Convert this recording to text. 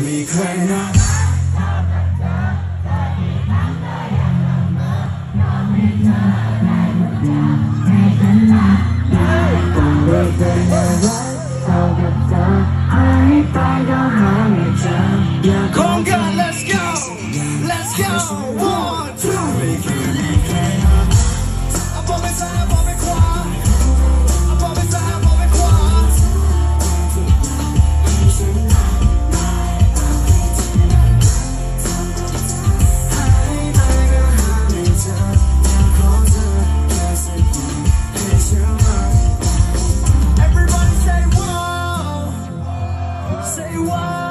mi krena Conga, let's go! Let's go! One, two, three. Say why.